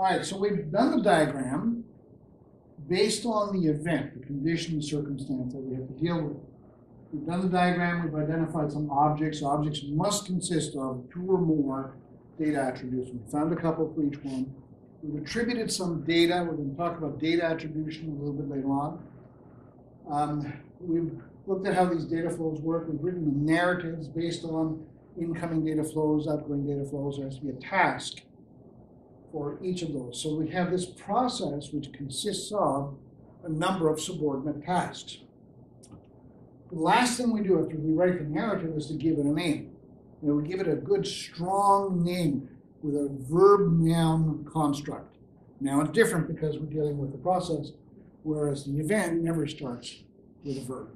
All right, so we've done the diagram based on the event, the condition, the circumstance that we have to deal with. We've done the diagram, we've identified some objects. Objects must consist of two or more data attributes. We found a couple for each one. We've attributed some data. We're going to talk about data attribution a little bit later on. Um, we've looked at how these data flows work. We've written the narratives based on incoming data flows, outgoing data flows. There has to be a task for each of those. So we have this process which consists of a number of subordinate tasks. The last thing we do after we write the narrative is to give it a name. And we give it a good, strong name with a verb noun construct. Now it's different because we're dealing with the process, whereas the event never starts with a verb.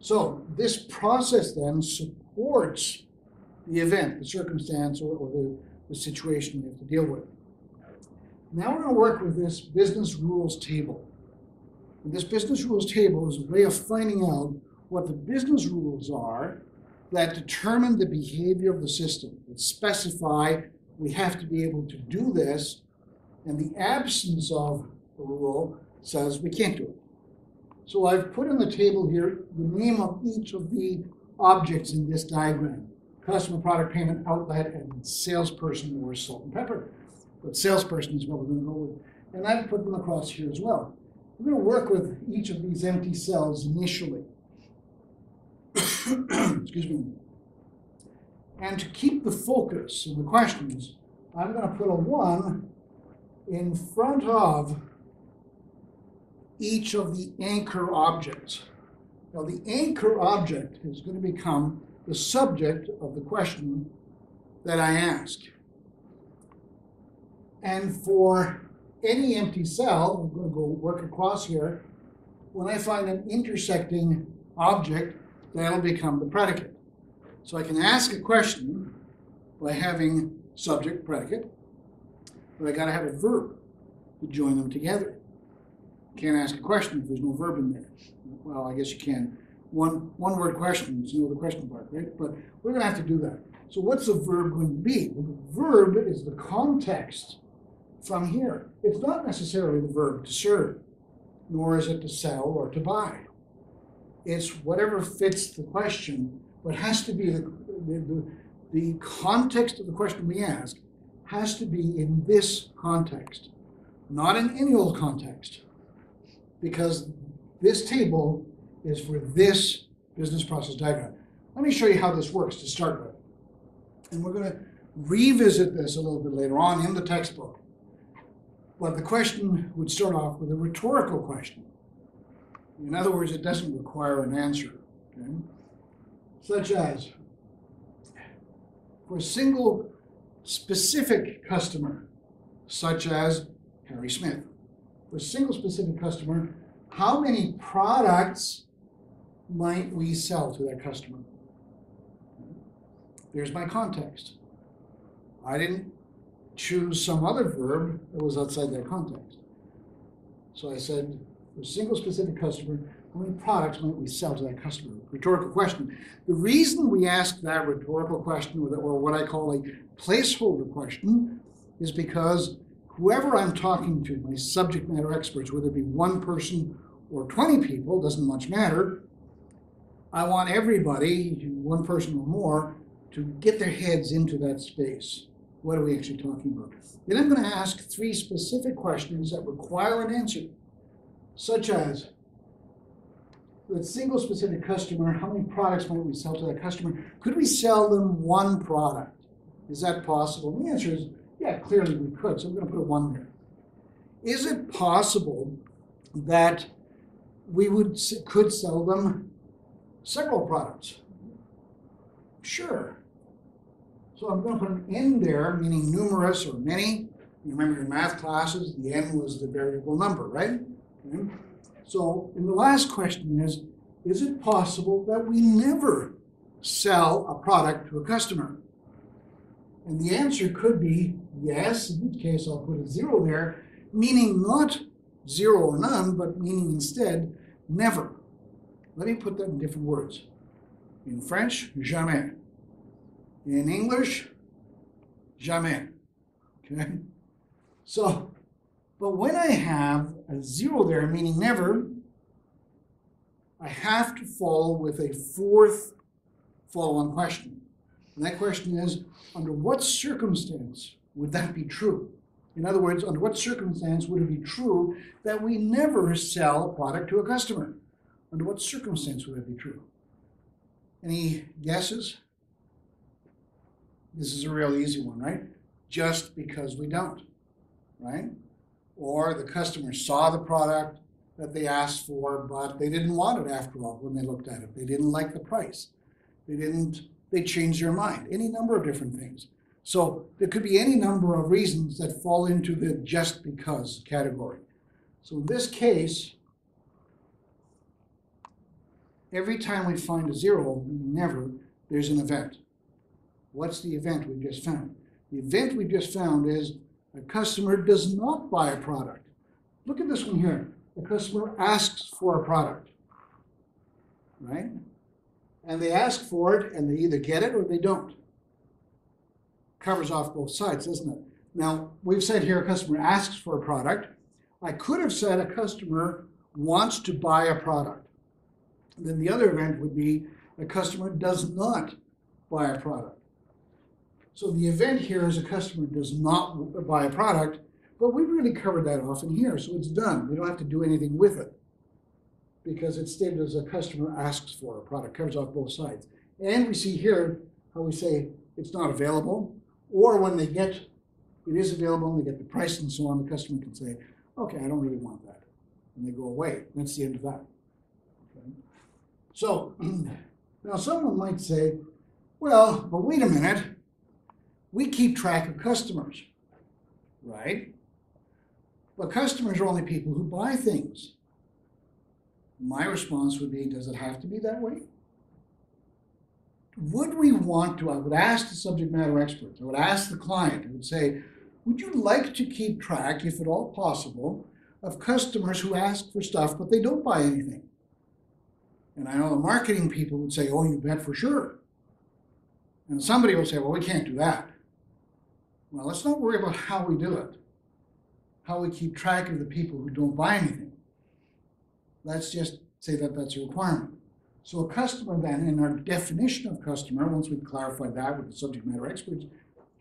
So this process then supports the event, the circumstance, or, or the, the situation we have to deal with. Now we're going to work with this business rules table. And this business rules table is a way of finding out what the business rules are that determine the behavior of the system, that specify we have to be able to do this, and the absence of a rule says we can't do it. So I've put in the table here the name of each of the objects in this diagram. Customer product payment outlet and salesperson or salt and pepper. But salesperson is what we're going to go with. And I've put them across here as well. We're going to work with each of these empty cells initially. Excuse me. And to keep the focus in the questions, I'm going to put a 1 in front of each of the anchor objects. Now, the anchor object is going to become the subject of the question that I ask. And for any empty cell, I'm going to go work across here. When I find an intersecting object, that'll become the predicate. So I can ask a question by having subject, predicate, but I got to have a verb to join them together. Can't ask a question if there's no verb in there. Well, I guess you can. One one word questions, you know the question part, right? But we're going to have to do that. So what's the verb going to be? Well, the verb is the context from here. It's not necessarily the verb to serve, nor is it to sell or to buy. It's whatever fits the question, but has to be the, the, the context of the question we ask has to be in this context, not in any old context because this table is for this business process diagram. Let me show you how this works to start with. And we're going to revisit this a little bit later on in the textbook. But the question would start off with a rhetorical question. In other words, it doesn't require an answer. Okay? Such as, for a single specific customer, such as Harry Smith, for a single specific customer, how many products might we sell to that customer? There's my context. I didn't choose some other verb that was outside that context. So I said, for a single specific customer, how many products might we sell to that customer? Rhetorical question. The reason we ask that rhetorical question, or what I call a placeholder question, is because whoever I'm talking to, my subject matter experts, whether it be one person or 20 people, doesn't much matter. I want everybody, one person or more, to get their heads into that space. What are we actually talking about? Then I'm going to ask three specific questions that require an answer, such as with a single specific customer, how many products might we sell to that customer? Could we sell them one product? Is that possible? And the answer is yeah, clearly we could. So I'm going to put a one there. Is it possible that we would could sell them several products? Sure. So I'm going to put an n there, meaning numerous or many. You remember your math classes, the n was the variable number, right? Okay. So, and the last question is, is it possible that we never sell a product to a customer? And the answer could be yes, in which case I'll put a zero there, meaning not zero or none, but meaning instead never. Let me put that in different words. In French, jamais. In English, jamais. Okay? So, but when I have a zero there, meaning never, I have to follow with a fourth follow-on question. And that question is, under what circumstance would that be true? In other words, under what circumstance would it be true that we never sell a product to a customer? Under what circumstance would that be true? Any guesses? This is a real easy one, right? Just because we don't, right? Or the customer saw the product that they asked for, but they didn't want it after all when they looked at it. They didn't like the price. They didn't, they changed their mind. Any number of different things. So there could be any number of reasons that fall into the just because category. So in this case, every time we find a zero, never, there's an event. What's the event we just found? The event we just found is a customer does not buy a product. Look at this one here. A customer asks for a product, right? And they ask for it and they either get it or they don't covers off both sides, doesn't it? Now, we've said here a customer asks for a product. I could have said a customer wants to buy a product. Then the other event would be a customer does not buy a product. So the event here is a customer does not buy a product, but we've really covered that off in here, so it's done. We don't have to do anything with it because it's stated as a customer asks for a product, covers off both sides. And we see here how we say it's not available, or when they get, it is available and they get the price and so on, the customer can say, okay, I don't really want that. And they go away. That's the end of that. Okay. So now someone might say, well, but wait a minute. We keep track of customers, right? But customers are only people who buy things. My response would be, does it have to be that way? would we want to, I would ask the subject matter experts, I would ask the client, I would say, would you like to keep track, if at all possible, of customers who ask for stuff but they don't buy anything? And I know the marketing people would say, oh, you bet for sure. And somebody will say, well, we can't do that. Well, let's not worry about how we do it, how we keep track of the people who don't buy anything. Let's just say that that's a requirement. So a customer then, in our definition of customer, once we've clarified that with the subject matter experts,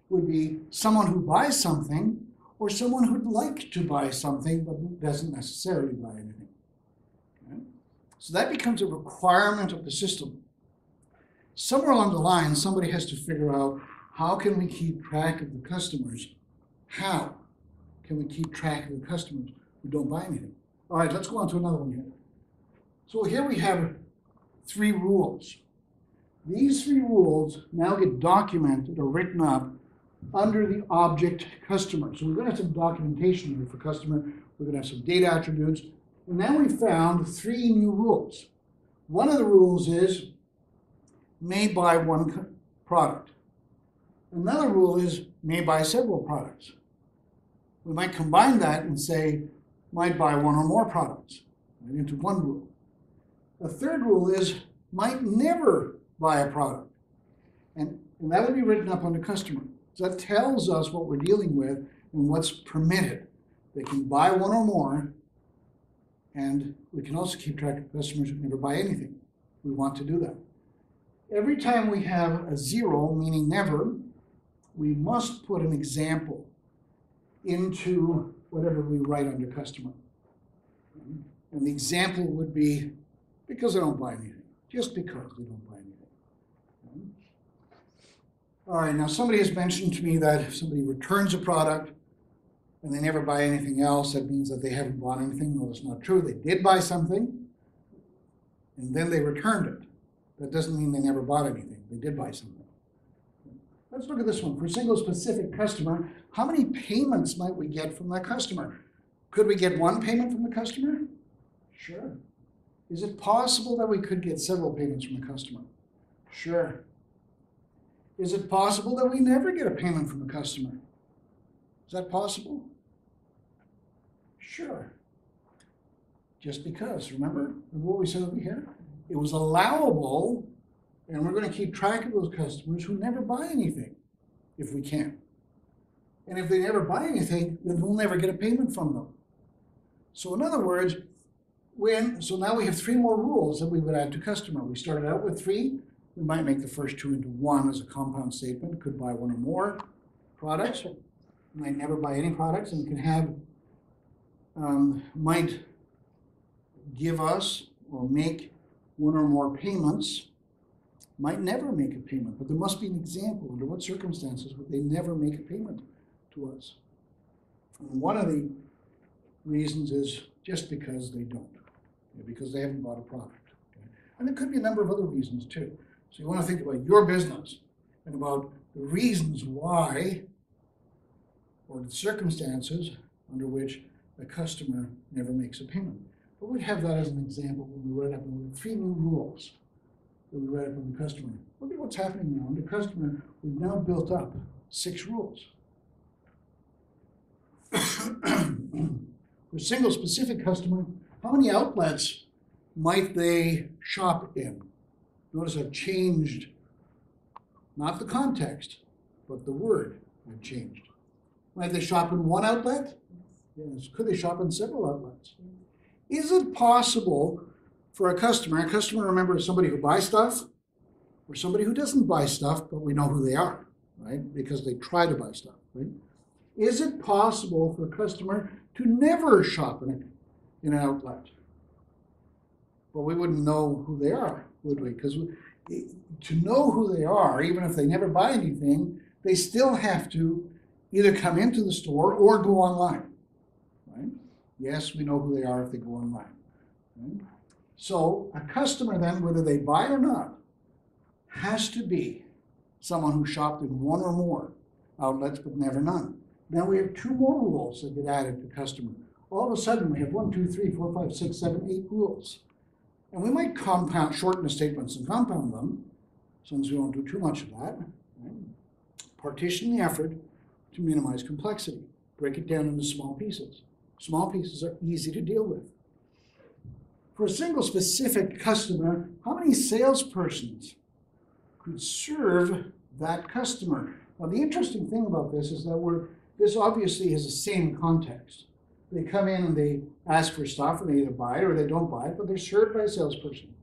would be someone who buys something or someone who'd like to buy something but doesn't necessarily buy anything. So that becomes a requirement of the system. Somewhere along the line, somebody has to figure out how can we keep track of the customers? How can we keep track of the customers who don't buy anything? All right, let's go on to another one here. So here we have three rules. These three rules now get documented or written up under the object customer. So we're going to have some documentation here for customer. We're going to have some data attributes. And now we found three new rules. One of the rules is may buy one product. Another rule is may buy several products. We might combine that and say might buy one or more products right, into one rule. A third rule is might never buy a product. And, and that would be written up on the customer. So that tells us what we're dealing with and what's permitted. They can buy one or more, and we can also keep track of customers who never buy anything. We want to do that. Every time we have a zero, meaning never, we must put an example into whatever we write under customer. And the example would be because they don't buy anything. Just because they don't buy anything. All right, now somebody has mentioned to me that if somebody returns a product and they never buy anything else, that means that they haven't bought anything. No, that's not true. They did buy something and then they returned it. That doesn't mean they never bought anything. They did buy something. Let's look at this one. For a single specific customer, how many payments might we get from that customer? Could we get one payment from the customer? Sure. Is it possible that we could get several payments from a customer? Sure. Is it possible that we never get a payment from a customer? Is that possible? Sure. Just because, remember what we said over here? It was allowable, and we're going to keep track of those customers who never buy anything if we can. And if they never buy anything, then we'll never get a payment from them. So in other words, when, so now we have three more rules that we would add to customer. We started out with three. We might make the first two into one as a compound statement, could buy one or more products, might never buy any products, and can have, um, might give us or make one or more payments, might never make a payment, but there must be an example under what circumstances would they never make a payment to us. And one of the reasons is just because they don't, because they haven't bought a product. And there could be a number of other reasons too. So you want to think about your business and about the reasons why or the circumstances under which a customer never makes a payment. But we'd have that as an example when we write up the three new rules that we write up on the customer. Look at what's happening now. On the customer, we've now built up six rules. For a single specific customer, how many outlets might they shop in? Notice I've changed not the context, but the word I've changed. Might they shop in one outlet? Yes. Could they shop in several outlets? Is it possible for a customer, a customer, remember, is somebody who buys stuff or somebody who doesn't buy stuff, but we know who they are, right? Because they try to buy stuff, right? Is it possible for a customer to never shop in, in an outlet? Well, we wouldn't know who they are, would we? Because to know who they are, even if they never buy anything, they still have to either come into the store or go online. Yes, we know who they are if they go online. So a customer then, whether they buy or not, has to be someone who shopped in one or more outlets, but never none. Now we have two more rules that get added to customer. All of a sudden, we have one, two, three, four, five, six, seven, eight rules. And we might compound, shorten the statements and compound them, since we won't do too much of that. Right? Partition the effort to minimize complexity. Break it down into small pieces. Small pieces are easy to deal with. For a single specific customer, how many salespersons could serve that customer? Now, the interesting thing about this is that we're, this obviously is the same context. They come in and they ask for stuff and they either buy it or they don't buy it, but they're served by a salesperson.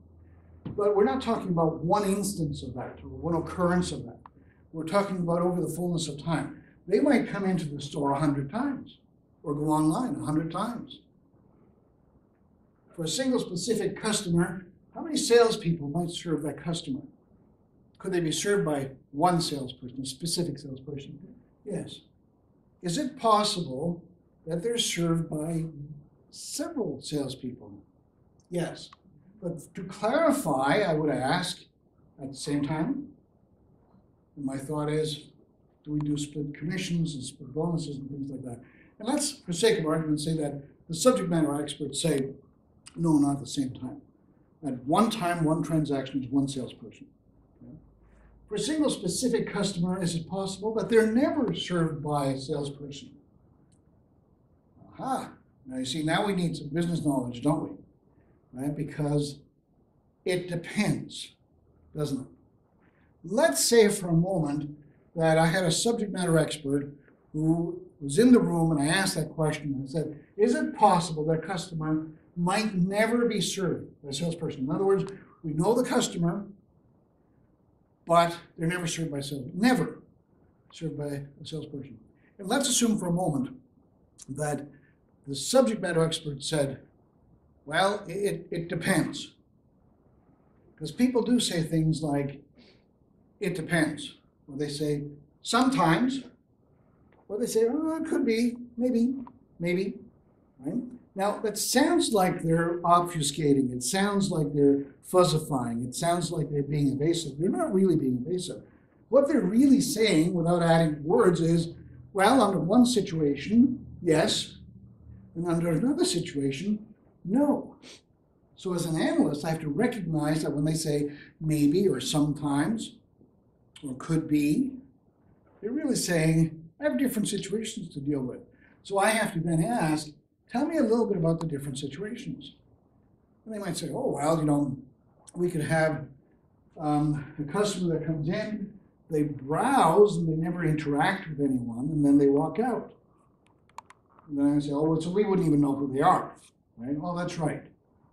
But we're not talking about one instance of that or one occurrence of that. We're talking about over the fullness of time. They might come into the store a hundred times or go online a hundred times. For a single specific customer, how many salespeople might serve that customer? Could they be served by one salesperson, a specific salesperson? Yes. Is it possible that they're served by several salespeople? Yes. But to clarify, I would ask at the same time, my thought is, do we do split commissions and split bonuses and things like that? And let's, for sake of argument, say that the subject matter experts say, no, not at the same time. At one time, one transaction is one salesperson. For a single specific customer, is it possible but they're never served by a salesperson? Aha. Now you see, now we need some business knowledge, don't we? Right? Because it depends, doesn't it? Let's say for a moment that I had a subject matter expert who was in the room and I asked that question I said, Is it possible that a customer might never be served by a salesperson? In other words, we know the customer, but they're never served by a salesperson. Never served by a salesperson. And let's assume for a moment that the subject matter expert said, Well, it, it depends. Because people do say things like, It depends. Or they say, Sometimes or they say, oh, it could be, maybe, maybe. Right? Now, that sounds like they're obfuscating. It sounds like they're fuzzifying. It sounds like they're being evasive. They're not really being evasive. What they're really saying, without adding words, is well, under one situation, yes, and under another situation, no. So, as an analyst, I have to recognize that when they say maybe or sometimes or could be, they're really saying Have different situations to deal with. So I have to then ask, tell me a little bit about the different situations. And they might say, oh, well, you know, we could have um, a customer that comes in They browse and they never interact with anyone, and then they walk out. And then I say, oh, well, so we wouldn't even know who they are, right? Oh, that's right.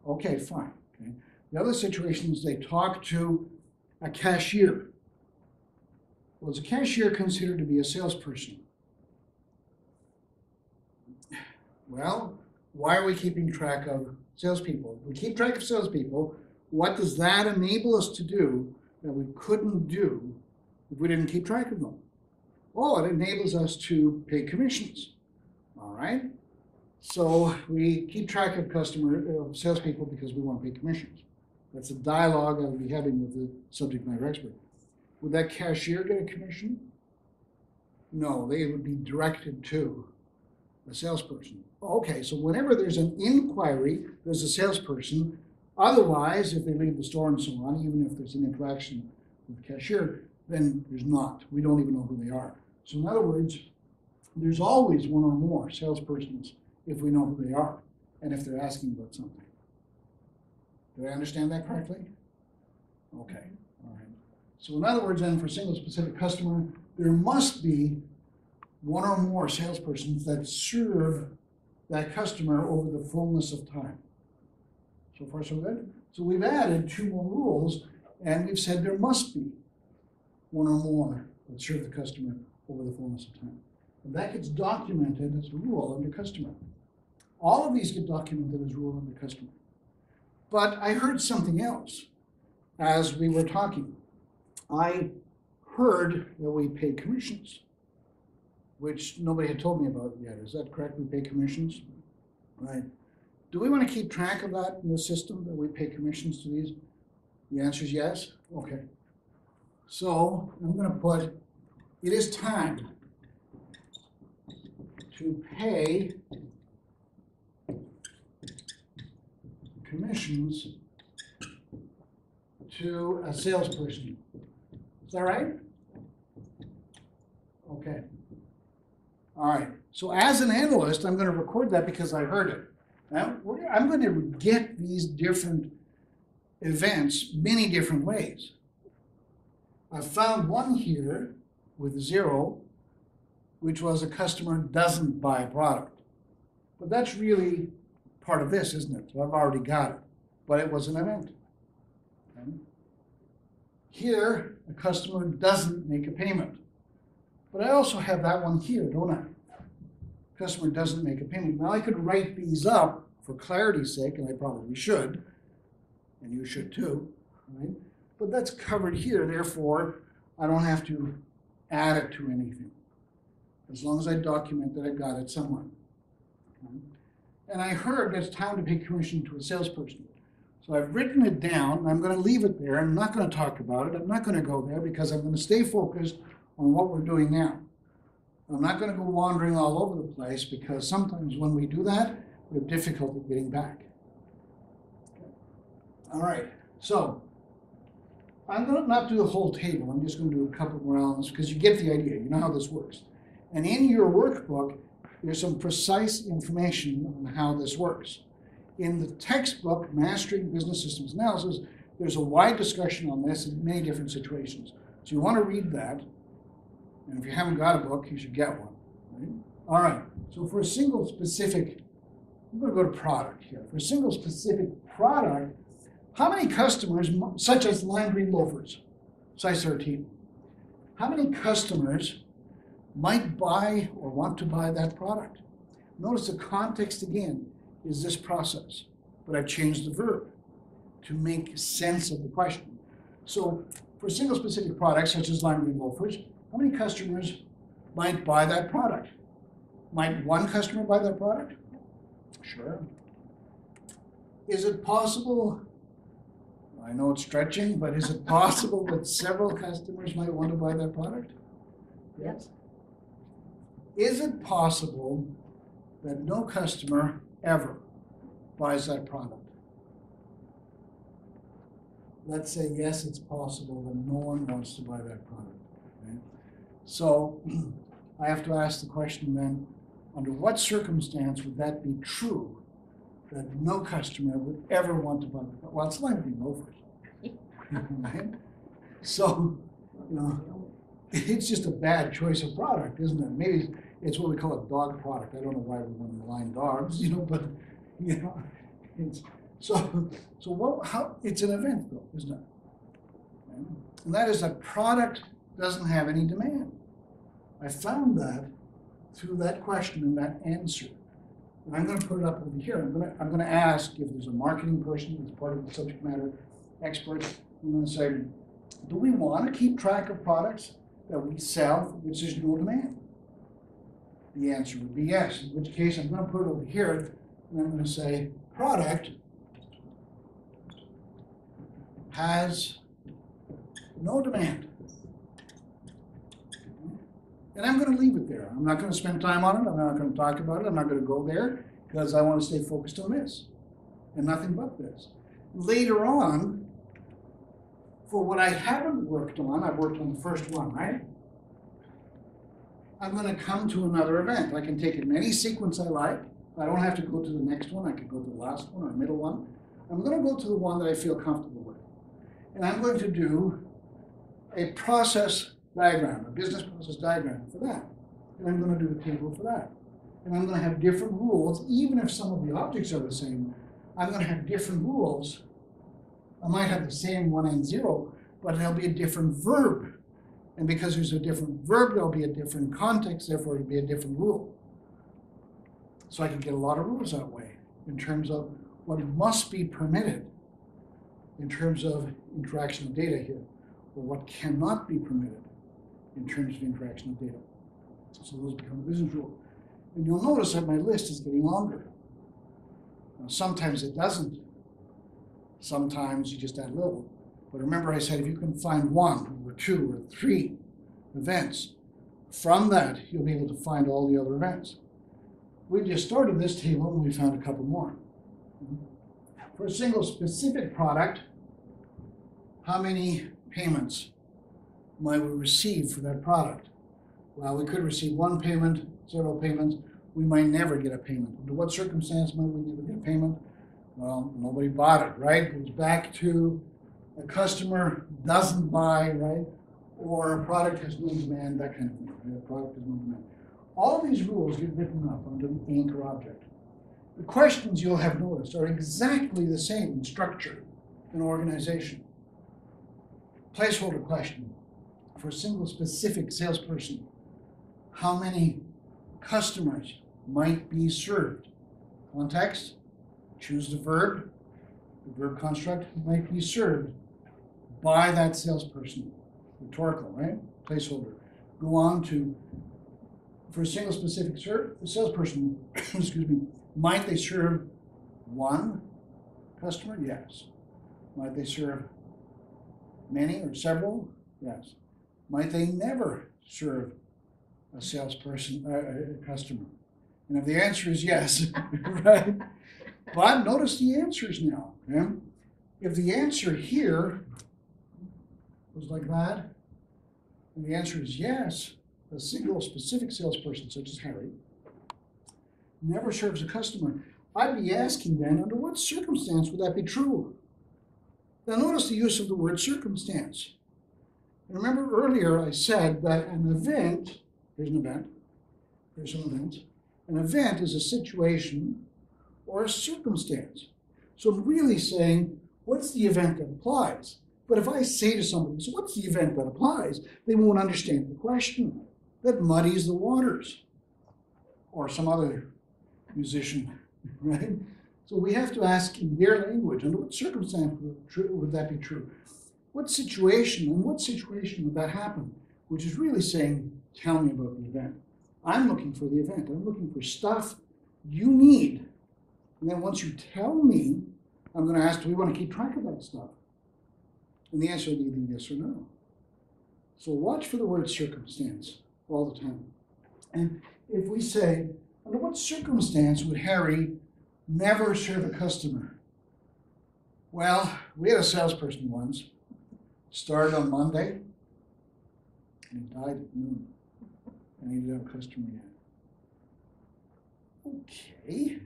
Okay, fine. Okay. The other situation is they talk to a cashier. Well, is a cashier considered to be a salesperson? Well, why are we keeping track of salespeople? We keep track of salespeople. What does that enable us to do that we couldn't do if we didn't keep track of them? Well, it enables us to pay commissions. All right. So we keep track of customer salespeople because we want to pay commissions. That's a dialogue I'll be having with the subject matter expert. Would that cashier get a commission? No, they would be directed to a salesperson. Okay, so whenever there's an inquiry, there's a salesperson. Otherwise, if they leave the store and so on, even if there's an interaction with the cashier, then there's not. We don't even know who they are. So in other words, there's always one or more salespersons if we know who they are and if they're asking about something. Do I understand that correctly? Okay. So in other words, then for a single specific customer, there must be one or more salespersons that serve that customer over the fullness of time. So far, so good. So we've added two more rules, and we've said there must be one or more that serve the customer over the fullness of time. And that gets documented as a rule under customer. All of these get documented as rule under customer. But I heard something else as we were talking. I heard that we pay commissions, which nobody had told me about yet. Is that correct? We pay commissions? Right. Do we want to keep track of that in the system that we pay commissions to these? The answer is yes. Okay. So I'm going to put it is time to pay commissions to a salesperson. Is that right? Okay. All right. So as an analyst, I'm going to record that because I heard it. Now, I'm going to get these different events many different ways. I found one here with zero, which was a customer doesn't buy a product. But that's really part of this, isn't it? So I've already got it. But it was an event. Okay? Here, a customer doesn't make a payment. But I also have that one here, don't I? Customer doesn't make a payment. Now I could write these up for clarity's sake, and I probably should, and you should too, right? But that's covered here, therefore I don't have to add it to anything. As long as I document that I've got it somewhere. Okay? And I heard it's time to pay commission to a salesperson. So I've written it down, I'm going to leave it there. I'm not going to talk about it. I'm not going to go there because I'm going to stay focused on what we're doing now. I'm not going to go wandering all over the place because sometimes when we do that, we have difficulty getting back. All right, so I'm going to not do the whole table. I'm just going to do a couple more elements because you get the idea. You know how this works. And in your workbook, there's some precise information on how this works. In the textbook, Mastering Business Systems Analysis, there's a wide discussion on this in many different situations. So you want to read that. And if you haven't got a book, you should get one. Right? All right. So for a single specific, I'm going to go to product here. For a single specific product, how many customers, such as lime green loafers, size 13, how many customers might buy or want to buy that product? Notice the context again is this process, but I've changed the verb to make sense of the question. So for single specific products such as lime green loafers, how many customers might buy that product? Might one customer buy that product? Sure. Is it possible? I know it's stretching, but is it possible that several customers might want to buy that product? Yes. Is it possible that no customer ever buys that product? Let's say yes, it's possible that no one wants to buy that product. okay? So I have to ask the question then, under what circumstance would that be true that no customer would ever want to buy the product? Well, it's like being over. Right? So, you know, it's just a bad choice of product, isn't it? Maybe it's what we call a dog product. I don't know why we want to malign dogs, you know, but you know, it's so so what how it's an event though, isn't it? And that is that product doesn't have any demand. I found that through that question and that answer. And I'm going to put it up over here. I'm going to, I'm going to ask if there's a marketing person that's part of the subject matter expert. I'm going to say, do we want to keep track of products that we sell which there's no demand? The answer would be yes, in which case I'm going to put it over here and I'm going to say product has no demand. And I'm going to leave it there. I'm not going to spend time on it. I'm not going to talk about it. I'm not going to go there because I want to stay focused on this and nothing but this. Later on, for what I haven't worked on, I've worked on the first one, right? I'm going to come to another event. I can take in any sequence I like. I don't have to go to the next one. I can go to the last one or middle one. I'm going to go to the one that I feel comfortable with. And I'm going to do a process diagram, a business process diagram for that. And I'm going to do a table for that. And I'm going to have different rules, even if some of the objects are the same, I'm going to have different rules. I might have the same one and zero, but there'll be a different verb. And because there's a different verb, there'll be a different context, therefore it'll be a different rule. So I can get a lot of rules that way in terms of what must be permitted in terms of interaction of data here, or what cannot be permitted in terms of interaction of data. So those become a business rule. And you'll notice that my list is getting longer. Now, sometimes it doesn't. Sometimes you just add a little. But remember I said if you can find one or two or three events, from that you'll be able to find all the other events. We just started this table and we found a couple more. For a single specific product, how many payments might we receive for that product? Well, we could receive one payment, several payments. We might never get a payment. Under what circumstance might we never get a payment? Well, nobody bought it, right? It goes back to a customer doesn't buy, right? Or a product has no demand, that kind of thing. Right? A product has no demand. All these rules get written up under the anchor object. The questions you'll have noticed are exactly the same in structure and organization. Placeholder question for a single specific salesperson. How many customers might be served? Context, choose the verb, the verb construct might be served by that salesperson. Rhetorical, right? Placeholder. Go on to, for a single specific ser- salesperson, excuse me, might they serve one customer? Yes. Might they serve many or several? Yes. Might they never serve a salesperson, uh, a customer? And if the answer is yes, right? But notice the answers now. Okay? If the answer here like that, and the answer is yes, a single specific salesperson, such as Harry, never serves a customer, I'd be asking then, under what circumstance would that be true? Now, notice the use of the word circumstance. Remember earlier I said that an event, here's an event, here's an event, an event is a situation or a circumstance. So I'm really saying, what's the event that applies? But if I say to somebody, so what's the event that applies? They won't understand the question. That muddies the waters. Or some other musician, right? So we have to ask in their language, under what circumstance would that be true? What situation, and what situation would that happen? Which is really saying, tell me about the event. I'm looking for the event. I'm looking for stuff you need. And then once you tell me, I'm going to ask, do we want to keep track of that stuff? And the answer be either yes or no. So watch for the word circumstance all the time. And if we say, under what circumstance would Harry never serve a customer? Well, we had a salesperson once, started on Monday, and he died at noon. And he didn't have a customer yet. Okay.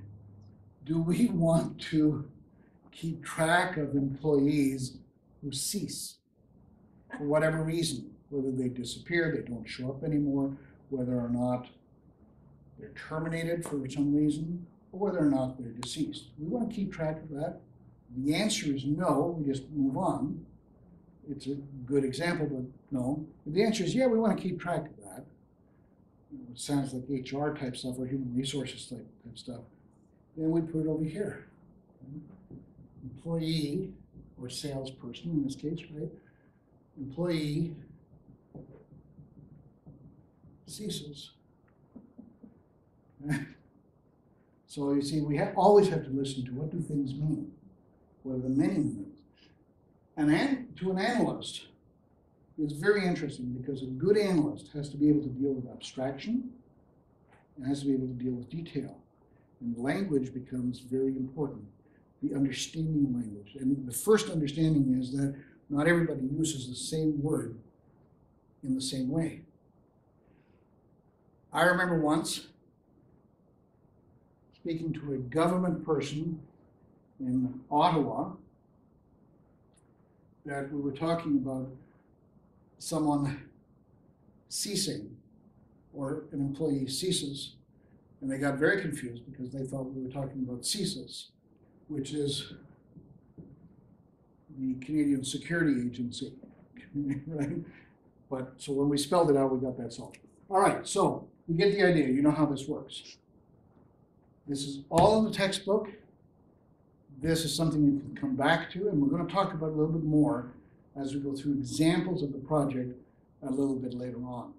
Do we want to keep track of employees who cease for whatever reason, whether they disappear, they don't show up anymore, whether or not they're terminated for some reason, or whether or not they're deceased. We want to keep track of that. The answer is no, we just move on. It's a good example, but no. The answer is yeah, we want to keep track of that. It sounds like HR type stuff or human resources type, type stuff. Then we put it over here. Employee or salesperson in this case, right? Employee ceases. So you see, we have, always have to listen to what do things mean? What are the meaning things? And an, to an analyst, it's very interesting because a good analyst has to be able to deal with abstraction and has to be able to deal with detail. And language becomes very important, the understanding language. And the first understanding is that not everybody uses the same word in the same way. I remember once speaking to a government person in Ottawa that we were talking about someone ceasing or an employee ceases, and they got very confused because they thought we were talking about CSIS, which is the Canadian Security Agency, right? But so when we spelled it out, we got that solved. All right, so you get the idea. You know how this works. This is all in the textbook. This is something you can come back to, and we're going to talk about a little bit more as we go through examples of the project a little bit later on.